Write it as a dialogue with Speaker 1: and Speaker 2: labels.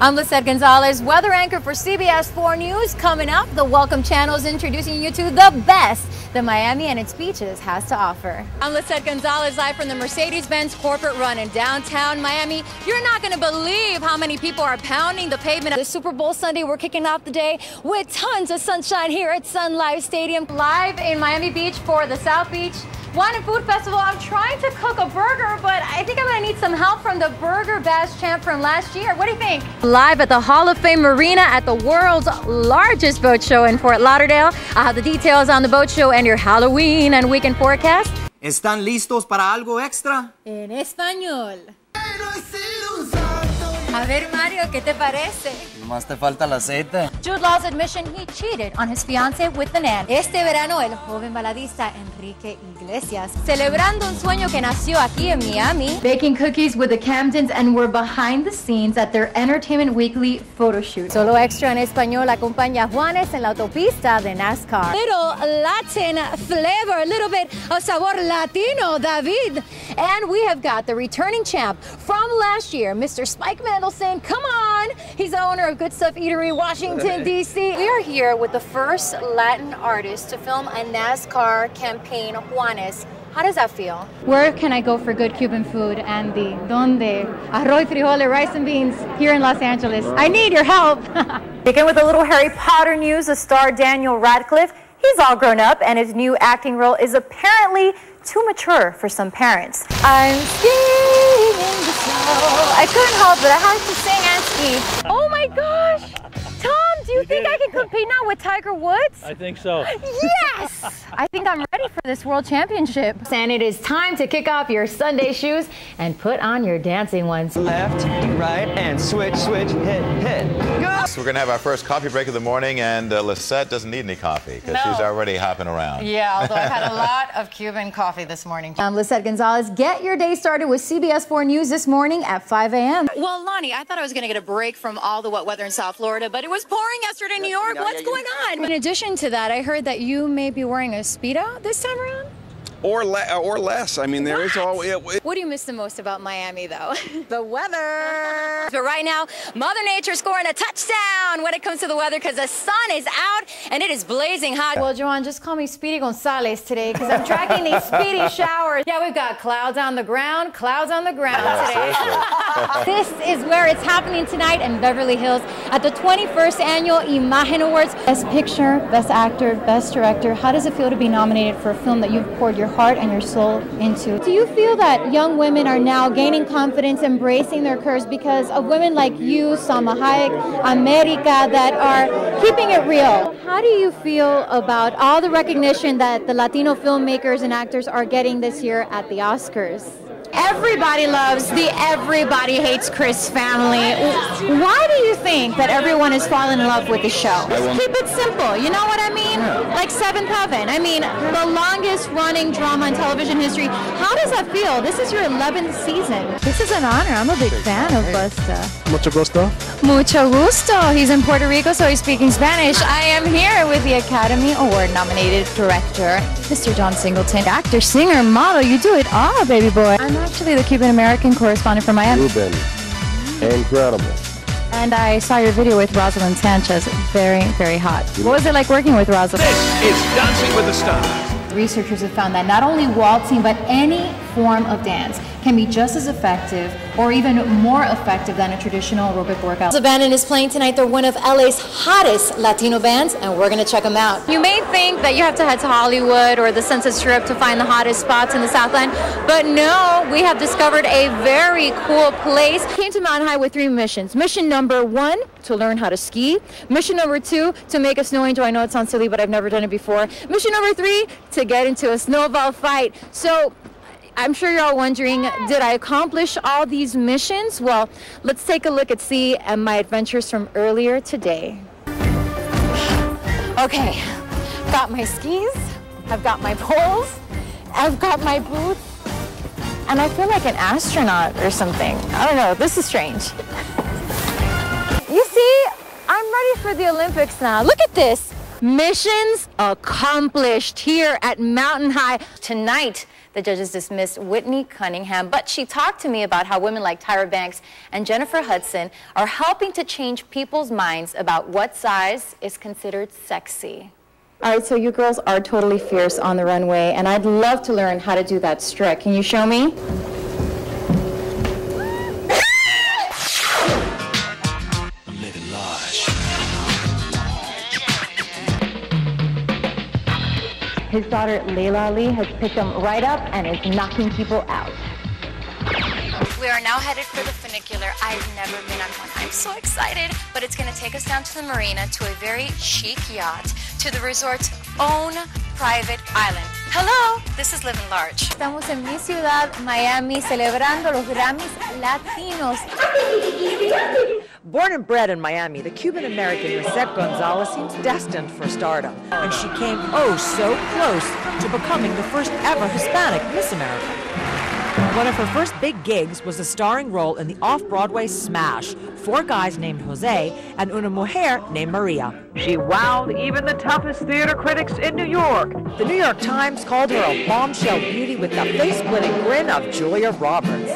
Speaker 1: I'm Lissette Gonzalez, weather anchor for CBS 4 News. Coming up, the Welcome Channel is introducing you to the best that Miami and its beaches has to offer. I'm Lissette Gonzalez, live from the Mercedes-Benz corporate run in downtown Miami. You're not going to believe how many people are pounding the pavement. The Super Bowl Sunday, we're kicking off the day with tons of sunshine here at Sun Life Stadium. Live in Miami Beach for the South Beach Wine and Food Festival. I'm trying to cook a burger, but I think I'm gonna need some help from the Burger Bash champ from last year. What do you think? Live at the Hall of Fame Marina at the world's largest boat show in Fort Lauderdale. I have the details on the boat show and your Halloween and weekend forecast.
Speaker 2: ¿Están listos para algo extra?
Speaker 1: En español. A ver, Mario, ¿qué te parece?
Speaker 2: Nomás te falta el aceite.
Speaker 1: Jude Law's admission he cheated on his fiancée with the nan. Este verano, el joven baladista Enrique Iglesias, celebrando un sueño que nació aquí en Miami, baking cookies with the Camdens and we're behind the scenes at their Entertainment Weekly photo shoot. Solo extra en español acompaña a Juanes en la autopista de NASCAR. Little Latin flavor, a little bit of sabor latino, David. And we have got the returning champ from last year, Mr. Spike Mendelsohn. Come on. He's the owner of Good Stuff Eatery, Washington, D.C. We are here with the first Latin artist to film a NASCAR campaign, Juanes. How does that feel? Where can I go for good Cuban food, Andy? Donde? Arroz, frijoles, rice and beans here in Los Angeles. I need your help. Begin with a little Harry Potter news. The star Daniel Radcliffe, he's all grown up and his new acting role is apparently too mature for some parents. I'm skiing in the snow. I couldn't help it. I had to sing and ski. Oh my gosh! Tom, do you think I can compete now with Tiger Woods?
Speaker 3: I think so.
Speaker 1: Yes! I think I'm ready for this world championship. And it is time to kick off your Sunday shoes and put on your dancing ones.
Speaker 4: Left, right, and switch, switch, hit, hit. Go!
Speaker 5: So we're going to have our first coffee break of the morning, and uh, Lissette doesn't need any coffee because
Speaker 1: No.
Speaker 5: she's already hopping around.
Speaker 6: Yeah, although I've had a lot of Cuban coffee this morning.
Speaker 1: I'm Lissette Gonzalez. Get your day started with CBS 4 News this morning at 5 a.m.
Speaker 6: Well, Lonnie, I thought I was going to get a break from all the wet weather in South Florida, but it was pouring yesterday in New York. What's going on?
Speaker 1: In addition to that, I heard that you may be wearing a Speedo this time around.
Speaker 7: Or le- uh, or less. I mean, there is all. It, it-
Speaker 1: What do you miss the most about Miami, though?
Speaker 6: The weather.
Speaker 1: but right now, Mother Nature scoring a touchdown when it comes to the weather because the sun is out and it is blazing hot. Well, Joanne, just call me Speedy Gonzalez today because I'm tracking these speedy showers. Yeah, we've got clouds on the ground, clouds on the ground today. this is where it's happening tonight in Beverly Hills at the 21st Annual Imagen Awards. Best Picture, Best Actor, Best Director. How does it feel to be nominated for a film that you've poured your heart and your soul into? Do you feel that young women are now gaining confidence, embracing their curves because of women like you, Salma Hayek, America, that are keeping it real? How do you feel about all the recognition that the Latino filmmakers and actors are getting this year at the Oscars? Everybody loves the Everybody Hates Chris family. Why do you think that everyone is falling in love with the show? Keep it simple. You know what I mean? Like Seventh Heaven. I mean, the longest running drama in television history. How does that feel? This is your 11th season. This is an honor. I'm a big fan of Busta.
Speaker 3: Mucho gusto.
Speaker 1: Mucho gusto. He's in Puerto Rico, so he's speaking Spanish. I am here with the Academy Award nominated director, Mr. John Singleton. Actor, singer, model, you do it all, baby boy. I'm actually the Cuban American correspondent for Miami.
Speaker 3: Ruben. Incredible.
Speaker 1: And I saw your video with Roselyn Sanchez. Very, very hot. What was it like working with Rosalind?
Speaker 8: This is Dancing with the Stars.
Speaker 1: Researchers have found that not only waltzing, but any form of dance can be just as effective or even more effective than a traditional aerobic workout. The band is playing tonight. They're one of LA's hottest Latino bands, and we're going to check them out. You may think that you have to head to Hollywood or the Sunset Strip to find the hottest spots in the Southland, but no, we have discovered a very cool place. Came to Mountain High with three missions. Mission number one, to learn how to ski. Mission number two, to make a snow angel. I know it sounds silly, but I've never done it before. Mission number three, to get into a snowball fight. So I'm sure you're all wondering, did I accomplish all these missions? Well, let's take a look at see at my adventures from earlier today. Okay, got my skis, I've got my poles, I've got my boots, and I feel like an astronaut or something. I don't know, this is strange. You see, I'm ready for the Olympics now. Look at this. Missions accomplished here at Mountain High. Tonight, The judges dismissed Whitney Cunningham, but she talked to me about how women like Tyra Banks and Jennifer Hudson are helping to change people's minds about what size is considered sexy. All right, so you girls are totally fierce on the runway, and I'd love to learn how to do that strut. Can you show me? His daughter Laila Ali has picked him right up and is knocking people out. We are now headed for the funicular. I've never been on one. I'm so excited. But it's going to take us down to the marina to a very chic yacht to the resort's own private island. Hello, this is Living Large. Estamos en mi ciudad, Miami, celebrando los Grammys Latinos.
Speaker 9: Born and bred in Miami, the Cuban American Lissette Gonzalez seems destined for stardom, and she came oh so close to becoming the first ever Hispanic Miss America. One of her first big gigs was a starring role in the off Broadway smash Four Guys Named Jose and Una Mujer Named Maria. She wowed even the toughest theater critics in New York. The New York Times called her a bombshell beauty with the face splitting grin of Julia Roberts.